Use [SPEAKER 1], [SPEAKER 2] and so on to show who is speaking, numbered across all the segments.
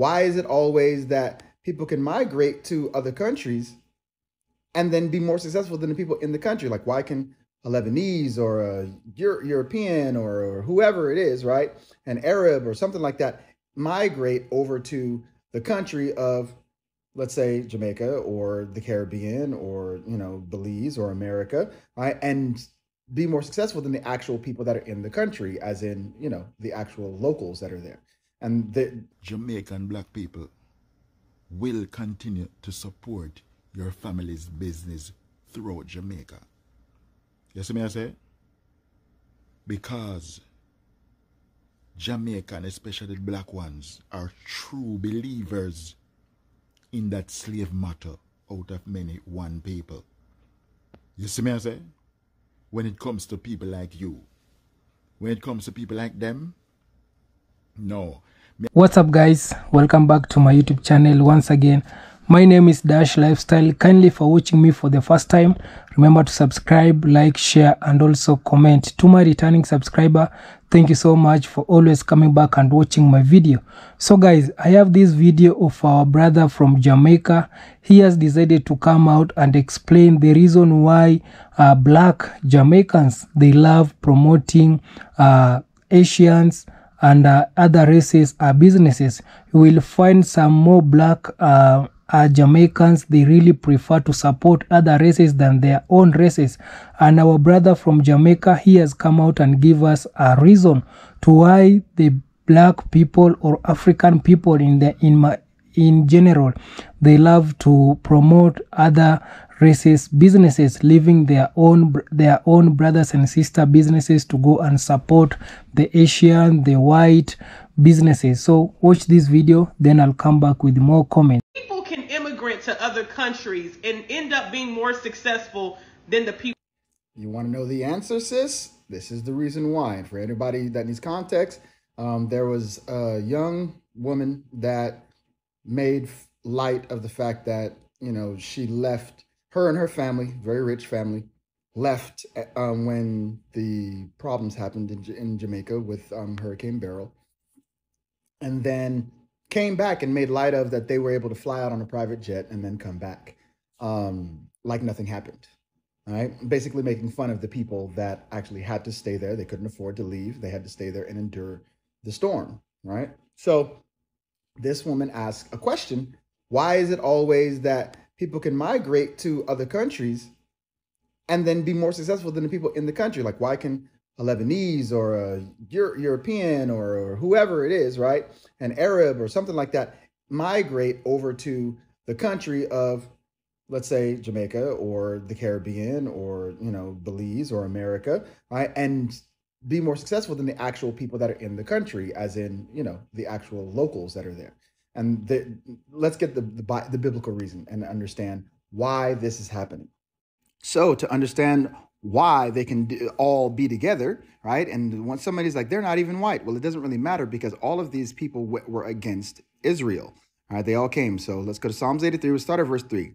[SPEAKER 1] why is it always that people can migrate to other countries and then be more successful than the people in the country? Like, why can a Lebanese or a Euro- European or, or whoever it is, right, an Arab or something like that, migrate over to the country of, let's say, Jamaica or the Caribbean or you know Belize or America, right, and be more successful than the actual people that are in the country, as in you know the actual locals that are there, and the
[SPEAKER 2] Jamaican black people will continue to support your family's business throughout Jamaica. You see me I say? Because Jamaican, especially black ones, are true believers in that slave matter out of many one people. You see me I say? When it comes to people like you, when it comes to people like them, no.
[SPEAKER 3] What's up guys? Welcome back to my YouTube channel once again. My name is Dash Lifestyle. Kindly for watching me for the first time, remember to subscribe, like, share and also comment. To my returning subscriber, thank you so much for always coming back and watching my video. So guys, I have this video of our brother from Jamaica. He has decided to come out and explain the reason why uh, black Jamaicans, they love promoting uh, Asians and uh, other races uh, businesses you will find some more black uh, uh, Jamaicans. They really prefer to support other races than their own races. And our brother from Jamaica he has come out and give us a reason to why the black people or African people in the in my in general they love to promote other races businesses leaving their own their own brothers and sister businesses to go and support the asian the white businesses so watch this video then i'll come back with more comments
[SPEAKER 4] people can immigrate to other countries and end up being more successful than the people
[SPEAKER 1] You want to know the answer, sis? This is the reason why. And for anybody that needs context, um, there was a young woman that made light of the fact that, you know, she left her and her family, very rich family, left uh, um, when the problems happened in, in Jamaica with um, Hurricane Beryl. And then came back and made light of that they were able to fly out on a private jet and then come back um, like nothing happened. Right. Basically making fun of the people that actually had to stay there. They couldn't afford to leave. They had to stay there and endure the storm. Right. So this woman asked a question Why is it always that people can migrate to other countries and then be more successful than the people in the country? Like, why can a Lebanese or a Euro- European or, or whoever it is, right? An Arab or something like that migrate over to the country of let's say Jamaica or the Caribbean or you know Belize or America, right? And be more successful than the actual people that are in the country, as in you know the actual locals that are there. And the, let's get the, the the biblical reason and understand why this is happening. So to understand why they can d- all be together, right? And when somebody's like, they're not even white. Well, it doesn't really matter because all of these people w- were against Israel. Right, they all came. So let's go to Psalms 83. We'll start at verse 3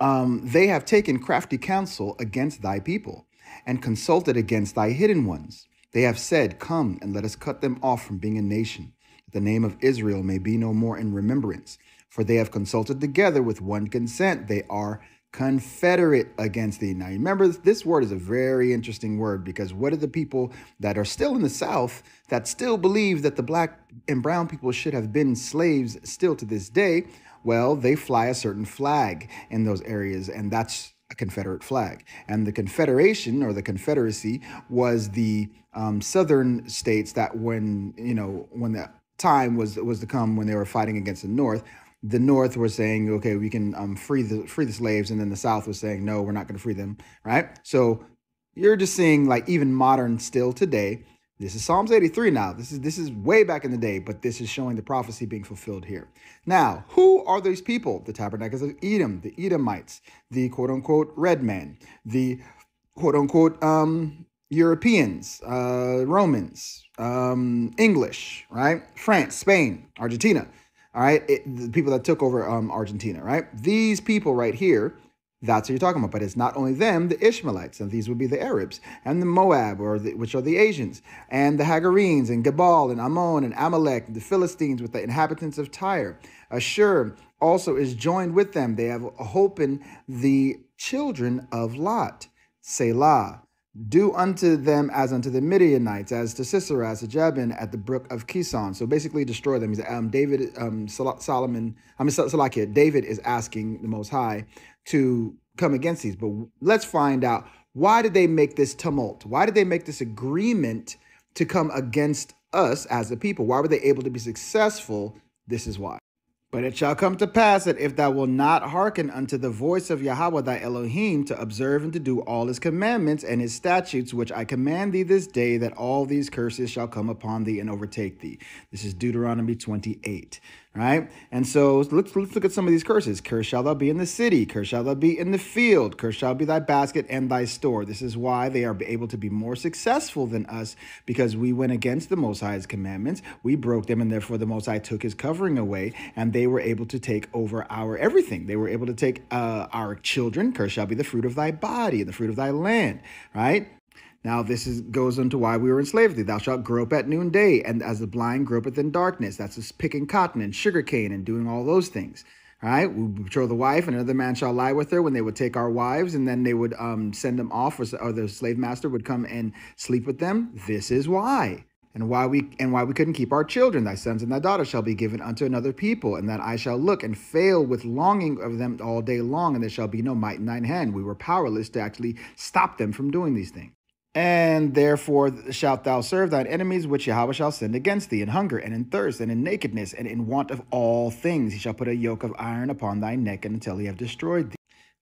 [SPEAKER 1] um, they have taken crafty counsel against thy people and consulted against thy hidden ones. They have said, Come and let us cut them off from being a nation, the name of Israel may be no more in remembrance. For they have consulted together with one consent. They are confederate against thee. Now, remember, this word is a very interesting word because what are the people that are still in the South that still believe that the black and brown people should have been slaves still to this day? Well, they fly a certain flag in those areas, and that's a Confederate flag. And the Confederation or the Confederacy was the um, southern states that, when you know, when the time was was to come when they were fighting against the North, the North were saying, okay, we can um, free the free the slaves, and then the South was saying, no, we're not going to free them, right? So you're just seeing like even modern still today. This is Psalms 83 now. This is this is way back in the day, but this is showing the prophecy being fulfilled here. Now, who are these people? The tabernacles of Edom, the Edomites, the quote unquote red man, the quote unquote um, Europeans, uh, Romans, um, English, right? France, Spain, Argentina, all right? It, the people that took over um, Argentina, right? These people right here That's what you're talking about. But it's not only them, the Ishmaelites, and these would be the Arabs, and the Moab, or the, which are the Asians, and the Hagarenes, and Gebal, and Ammon, and Amalek, and the Philistines with the inhabitants of Tyre. Ashur also is joined with them. They have hope in the children of Lot. Selah. Do unto them as unto the Midianites, as to Sisera, as to Jabin at the brook of Kison. So basically, destroy them. He's, um, David, um, Solomon, I mean, Salakia, David is asking the Most High to come against these. But let's find out why did they make this tumult? Why did they make this agreement to come against us as a people? Why were they able to be successful? This is why. But it shall come to pass that if thou wilt not hearken unto the voice of Yahweh thy Elohim to observe and to do all his commandments and his statutes, which I command thee this day, that all these curses shall come upon thee and overtake thee. This is Deuteronomy 28 right? And so let's, let's look at some of these curses. Curse shall thou be in the city, curse shall thou be in the field, curse shall be thy basket and thy store. This is why they are able to be more successful than us because we went against the Most High's commandments. We broke them, and therefore the Most High took his covering away, and they were able to take over our everything. They were able to take uh, our children. Curse shall be the fruit of thy body, and the fruit of thy land, right? Now this is goes into why we were in slavery. Thou shalt grope at noonday, and as the blind gropeth in darkness. That's just picking cotton and sugar cane and doing all those things. All right, we betroth the wife, and another man shall lie with her when they would take our wives, and then they would um, send them off, or, or the slave master would come and sleep with them. This is why and why we and why we couldn't keep our children thy sons and thy daughters shall be given unto another people and that i shall look and fail with longing of them all day long and there shall be no might in thine hand we were powerless to actually stop them from doing these things and therefore shalt thou serve thine enemies, which Yahweh shall send against thee, in hunger, and in thirst, and in nakedness, and in want of all things. He shall put a yoke of iron upon thy neck until he have destroyed thee.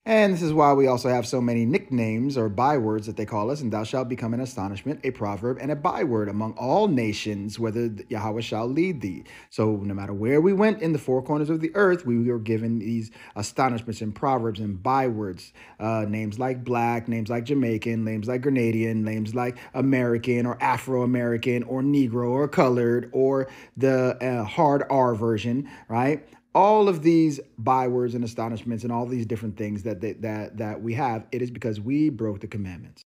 [SPEAKER 1] And this is why we also have so many nicknames or bywords that they call us. And thou shalt become an astonishment, a proverb, and a byword among all nations, whether Yahweh shall lead thee. So no matter where we went in the four corners of the earth, we were given these astonishments and proverbs and bywords. Uh, names like black, names like Jamaican, names like Grenadian, names like American or Afro American or Negro or colored or the uh, hard R version, right? All of these bywords and astonishments and all these different things that they, that that we have it is because we broke the commandments.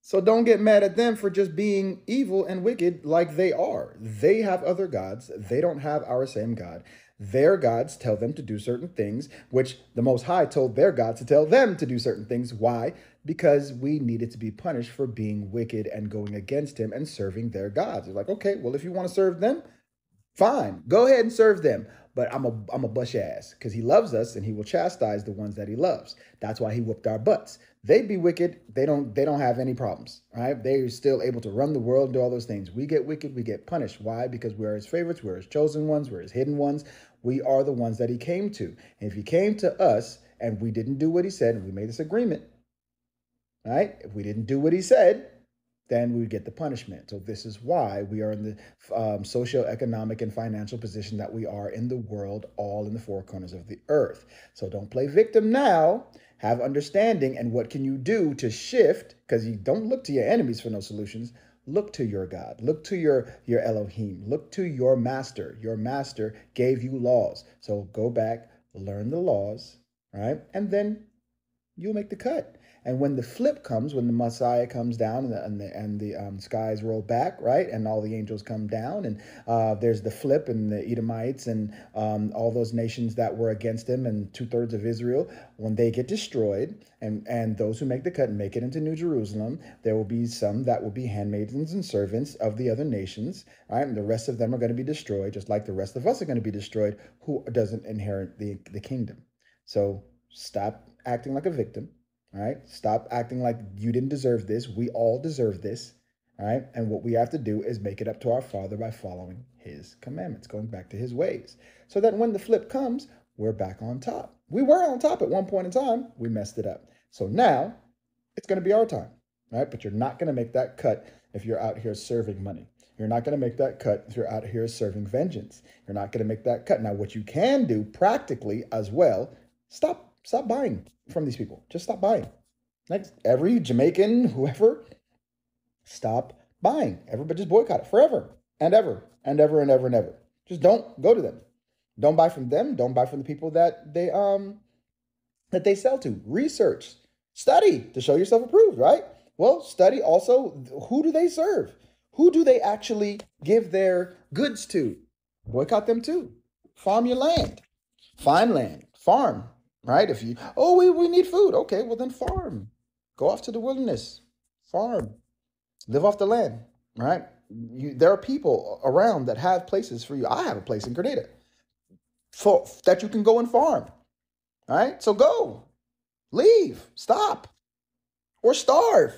[SPEAKER 1] So don't get mad at them for just being evil and wicked like they are. They have other gods. They don't have our same god. Their gods tell them to do certain things which the most high told their god to tell them to do certain things. Why? Because we needed to be punished for being wicked and going against him and serving their gods. It's like, okay, well, if you want to serve them, fine, go ahead and serve them but I'm a I'm a bush ass because he loves us and he will chastise the ones that he loves. That's why he whooped our butts. They'd be wicked. They don't they don't have any problems. Right? They're still able to run the world, and do all those things. We get wicked, we get punished. Why? Because we're his favorites, we're his chosen ones, we're his hidden ones. We are the ones that he came to. And if he came to us and we didn't do what he said, and we made this agreement, right? If we didn't do what he said, then we would get the punishment. So this is why we are in the um, socio-economic and financial position that we are in the world, all in the four corners of the earth. So don't play victim now. Have understanding and what can you do to shift? Because you don't look to your enemies for no solutions. Look to your God. Look to your your Elohim. Look to your master. Your master gave you laws. So go back, learn the laws, right, and then you'll make the cut. And when the flip comes, when the Messiah comes down and the, and the, and the um, skies roll back, right, and all the angels come down, and uh, there's the flip and the Edomites and um, all those nations that were against him and two thirds of Israel, when they get destroyed, and, and those who make the cut and make it into New Jerusalem, there will be some that will be handmaidens and servants of the other nations, right, and the rest of them are going to be destroyed, just like the rest of us are going to be destroyed, who doesn't inherit the, the kingdom. So stop acting like a victim all right. Stop acting like you didn't deserve this. We all deserve this. All right. And what we have to do is make it up to our Father by following his commandments, going back to his ways. So that when the flip comes, we're back on top. We were on top at one point in time. We messed it up. So now it's going to be our time. All right. But you're not going to make that cut if you're out here serving money. You're not going to make that cut if you're out here serving vengeance. You're not going to make that cut. Now, what you can do practically as well, stop stop buying from these people. Just stop buying. Next, every Jamaican, whoever, stop buying. Everybody just boycott it forever and ever and ever and ever and ever. Just don't go to them. Don't buy from them. Don't buy from the people that they um that they sell to. Research, study to show yourself approved, right? Well, study also who do they serve? Who do they actually give their goods to? Boycott them too. Farm your land. Find land. Farm, right? If you, oh, we, we need food. Okay, well then farm. Go off to the wilderness. Farm. Live off the land, right? You, there are people around that have places for you. I have a place in Grenada for that you can go and farm. right? So go. Leave. Stop. Or starve.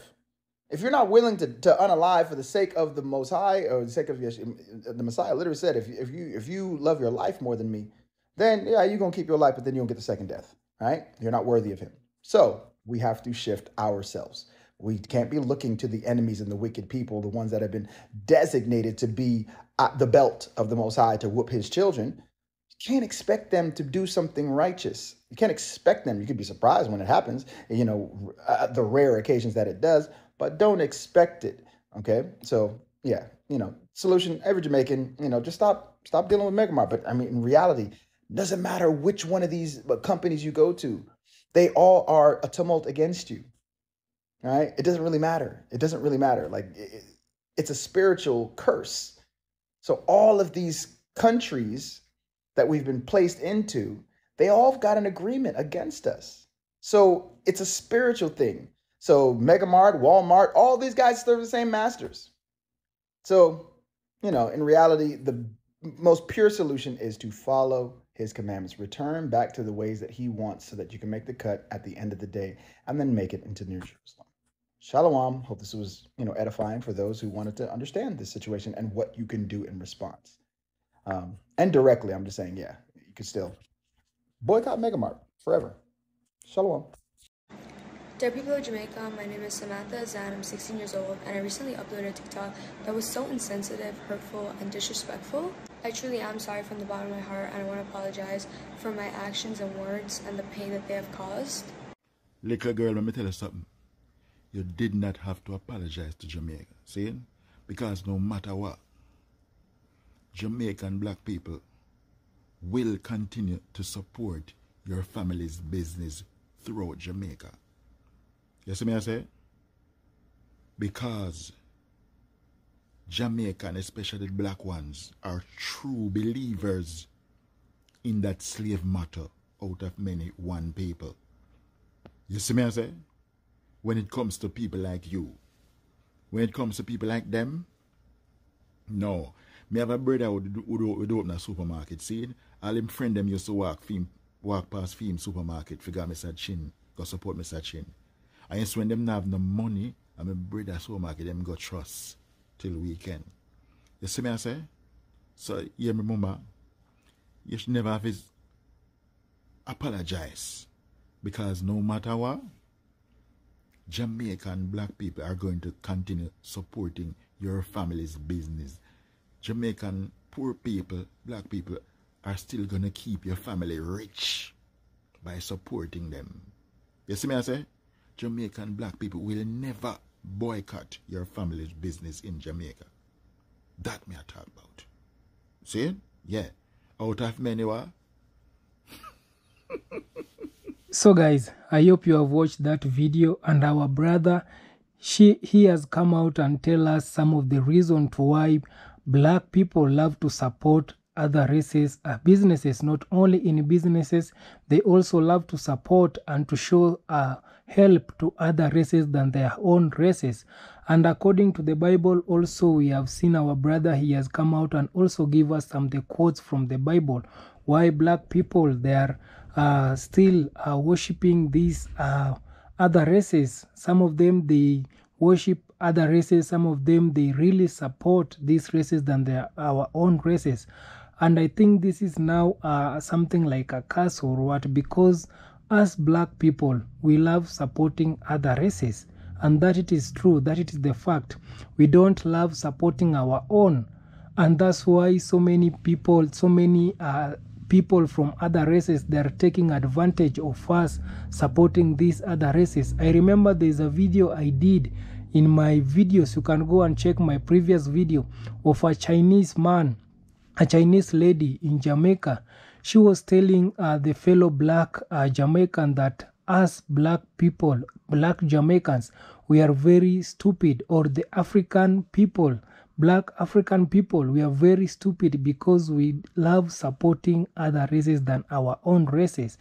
[SPEAKER 1] If you're not willing to, to unalive for the sake of the Most High or the sake of the Messiah literally said, if, if you if you love your life more than me, then yeah, you're gonna keep your life, but then you don't get the second death. Right? You're not worthy of him. So we have to shift ourselves. We can't be looking to the enemies and the wicked people, the ones that have been designated to be at the belt of the Most High to whoop his children. You can't expect them to do something righteous. You can't expect them. You could be surprised when it happens, you know, uh, the rare occasions that it does, but don't expect it. Okay. So, yeah, you know, solution every Jamaican, you know, just stop stop dealing with Megamart. But I mean, in reality, doesn't matter which one of these companies you go to, they all are a tumult against you right? It doesn't really matter. It doesn't really matter. Like it, it's a spiritual curse. So all of these countries that we've been placed into, they all got an agreement against us. So it's a spiritual thing. So Megamart, Walmart, all these guys serve the same masters. So, you know, in reality, the most pure solution is to follow his commandments. Return back to the ways that he wants so that you can make the cut at the end of the day and then make it into New Jerusalem. Shalom. Hope this was, you know, edifying for those who wanted to understand this situation and what you can do in response. Um, and directly, I'm just saying, yeah, you could still boycott Megamart forever. Shalom.
[SPEAKER 5] Dear people of Jamaica, my name is Samantha Azan. I'm 16 years old, and I recently uploaded a TikTok that was so insensitive, hurtful, and disrespectful. I truly am sorry from the bottom of my heart, and I want to apologize for my actions and words and the pain that they have caused.
[SPEAKER 2] Little girl, let me tell you something. You did not have to apologize to Jamaica. See? Because no matter what, Jamaican black people will continue to support your family's business throughout Jamaica. You see me I say? Because Jamaican, especially the black ones, are true believers in that slave matter out of many one people. You see me I say? When it comes to people like you, when it comes to people like them, no. Me have a brother who would, would open a supermarket, see? All him friend them used to walk film, walk past film supermarket, figure Mr. Chin, go support Mr. Chin. And it's when them not have no money, and my brother supermarket, them go trust till weekend. You see me I say? So, you remember, you should never have apologize. Because no matter what, Jamaican black people are going to continue supporting your family's business. Jamaican poor people, black people, are still going to keep your family rich by supporting them. You see me I say? Jamaican black people will never boycott your family's business in Jamaica. That me I talk about. See? Yeah. Out of many what?
[SPEAKER 3] so guys i hope you have watched that video and our brother she he has come out and tell us some of the reason to why black people love to support other races uh, businesses not only in businesses they also love to support and to show uh, help to other races than their own races and according to the bible also we have seen our brother he has come out and also give us some the quotes from the bible why black people they are uh, still uh, worshiping these uh, other races. Some of them they worship other races. Some of them they really support these races than their our own races. And I think this is now uh, something like a curse or what because as black people we love supporting other races. And that it is true that it is the fact. We don't love supporting our own. And that's why so many people so many uh, people from other races they're taking advantage of us supporting these other races. I remember there's a video i did in my videos. You can go and check my previous video of a chinese man a chinese lady in jamaica she was telling uh, the fellow black uh, Jamaican that us black people, black Jamaicans, we are very stupid, or the African people, black African people, we are very stupid because we love supporting other races than our own races.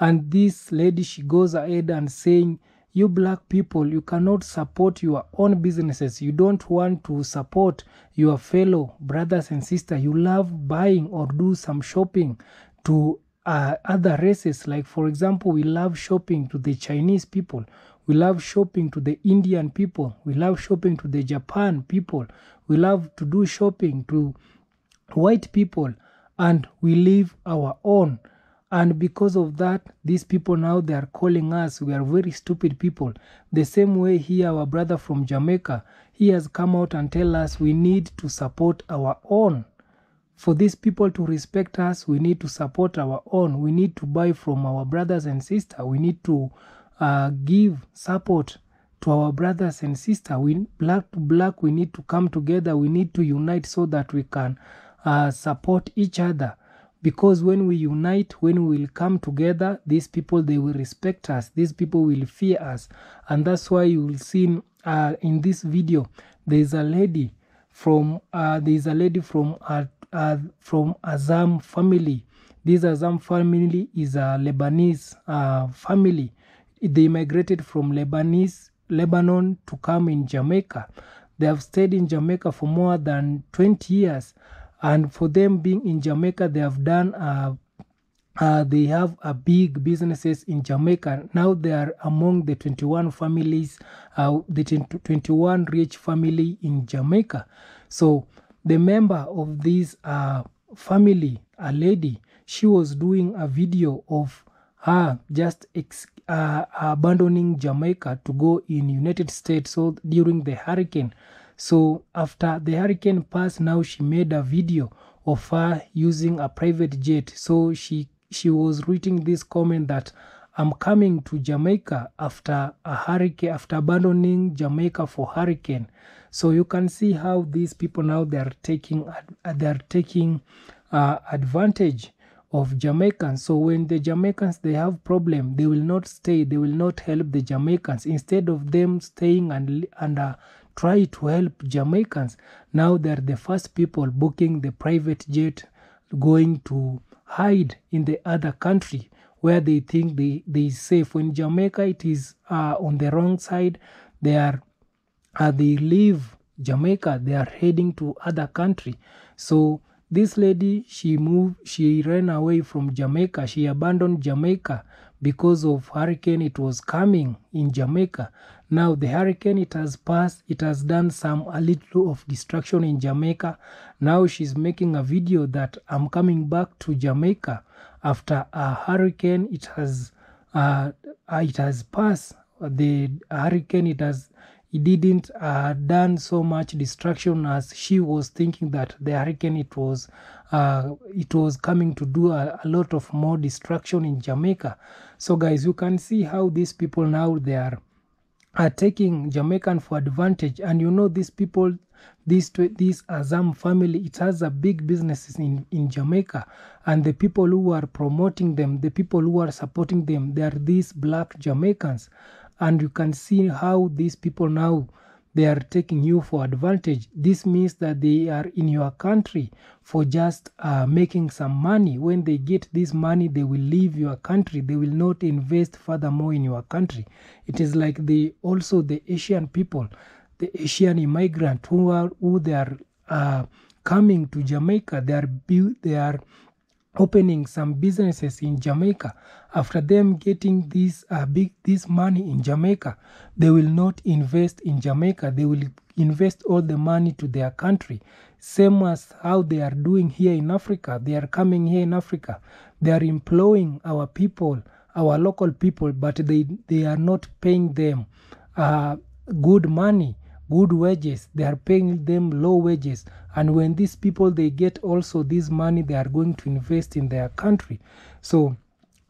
[SPEAKER 3] And this lady, she goes ahead and saying, you black people, you cannot support your own businesses. You don't want to support your fellow brothers and sisters. You love buying or do some shopping to uh, other races. Like, for example, we love shopping to the Chinese people. We love shopping to the Indian people. We love shopping to the Japan people. We love to do shopping to white people. And we leave our own and because of that these people now they are calling us. We are very stupid people. The same way here our brother from jamaica he has come out and tell us we need to support our own. For these people to respect us we need to support our own. We need to buy from our brothers and sisters we need to uh, give support to our brothers and sisters we black to black we need to come together. We need to unite so that we can uh, support each other because when we unite when we will come together these people they will respect us. These people will fear us. And that's why you will see uh, in this video there is a lady from uh, there is a lady from uh, uh, from Azan family. This Azan family is a Lebanese uh, family. They migrated from Lebanese Lebanon to come in Jamaica. They have stayed in Jamaica for more than 20 years and for them being in Jamaica, they have done. Uh, uh, they have a big businesses in Jamaica. Now they are among the 21 families, uh, the 21 rich family in Jamaica. So the member of this uh, family, a lady, she was doing a video of her just ex- uh, abandoning Jamaica to go in United States. So during the hurricane, so after the hurricane passed, now she made a video of her using a private jet. So she she was reading this comment that I'm coming to Jamaica after a hurricane, after abandoning Jamaica for hurricane. So you can see how these people now they are taking they are taking uh, advantage of Jamaicans. So when the Jamaicans they have problem, they will not stay. They will not help the Jamaicans. Instead of them staying and and uh, try to help Jamaicans. Now they're the first people booking the private jet going to hide in the other country where they think they, they is safe. When Jamaica it is uh, on the wrong side, they are uh, they leave Jamaica, they are heading to other country. So this lady she moved she ran away from Jamaica. She abandoned Jamaica because of hurricane it was coming in Jamaica. Now the hurricane it has passed, it has done some a little of destruction in Jamaica. Now she's making a video that I'm coming back to Jamaica after a hurricane it has uh, it has passed the hurricane it has it didn't uh, done so much destruction as she was thinking that the hurricane it was uh, it was coming to do a, a lot of more destruction in Jamaica. So guys, you can see how these people now they are are taking Jamaican for advantage. And you know, these people, this this Azan family, it has a big businesses in, in Jamaica. And the people who are promoting them, the people who are supporting them, they are these black Jamaicans. And you can see how these people now they are taking you for advantage. This means that they are in your country for just uh, making some money. When they get this money, they will leave your country. They will not invest furthermore in your country. It is like the also the Asian people, the Asian immigrant who are who they are uh, coming to Jamaica. They are they are opening some businesses in Jamaica. After them getting this uh, big this money in Jamaica, they will not invest in Jamaica. They will invest all the money to their country. Same as how they are doing here in Africa. They are coming here in Africa. They are employing our people, our local people, but they they are not paying them uh, good money good wages they are paying them low wages. And when these people they get also this money they are going to invest in their country. So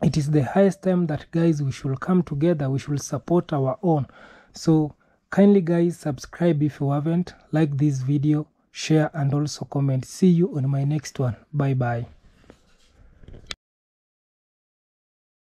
[SPEAKER 3] it is the highest time that guys we should come together we should support our own. So kindly guys subscribe if you haven't like this video share and also comment. See you on my next one. Bye bye